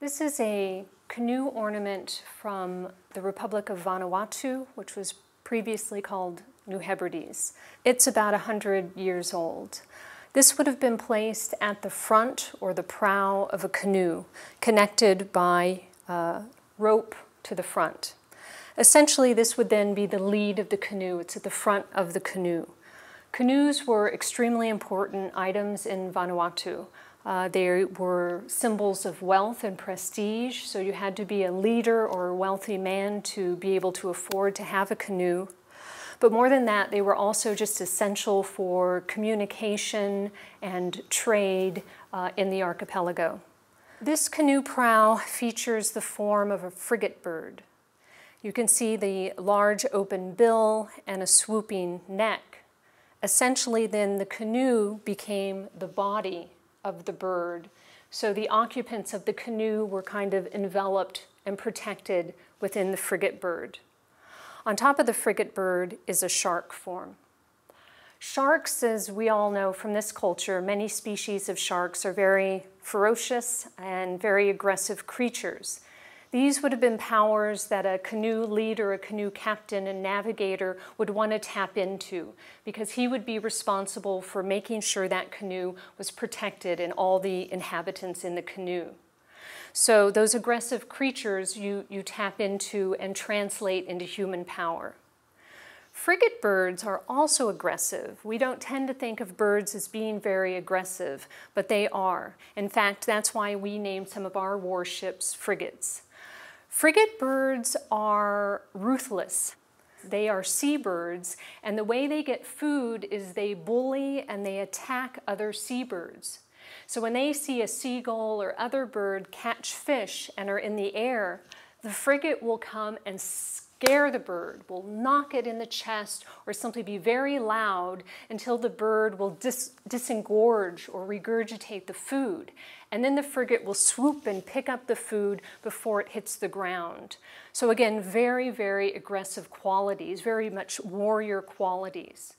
This is a canoe ornament from the Republic of Vanuatu, which was previously called New Hebrides. It's about 100 years old. This would have been placed at the front or the prow of a canoe, connected by rope to the front. Essentially, this would then be the lead of the canoe. It's at the front of the canoe. Canoes were extremely important items in Vanuatu. Uh, they were symbols of wealth and prestige, so you had to be a leader or a wealthy man to be able to afford to have a canoe. But more than that, they were also just essential for communication and trade uh, in the archipelago. This canoe prow features the form of a frigate bird. You can see the large open bill and a swooping neck. Essentially, then the canoe became the body of the bird. So the occupants of the canoe were kind of enveloped and protected within the frigate bird. On top of the frigate bird is a shark form. Sharks, as we all know from this culture, many species of sharks are very ferocious and very aggressive creatures. These would have been powers that a canoe leader, a canoe captain, and navigator would want to tap into because he would be responsible for making sure that canoe was protected and all the inhabitants in the canoe. So those aggressive creatures you, you tap into and translate into human power. Frigate birds are also aggressive. We don't tend to think of birds as being very aggressive, but they are. In fact, that's why we name some of our warships frigates. Frigate birds are ruthless. They are seabirds, and the way they get food is they bully and they attack other seabirds. So when they see a seagull or other bird catch fish and are in the air, the frigate will come and scare the bird, will knock it in the chest, or simply be very loud until the bird will dis disengorge or regurgitate the food. And then the frigate will swoop and pick up the food before it hits the ground. So again, very, very aggressive qualities, very much warrior qualities.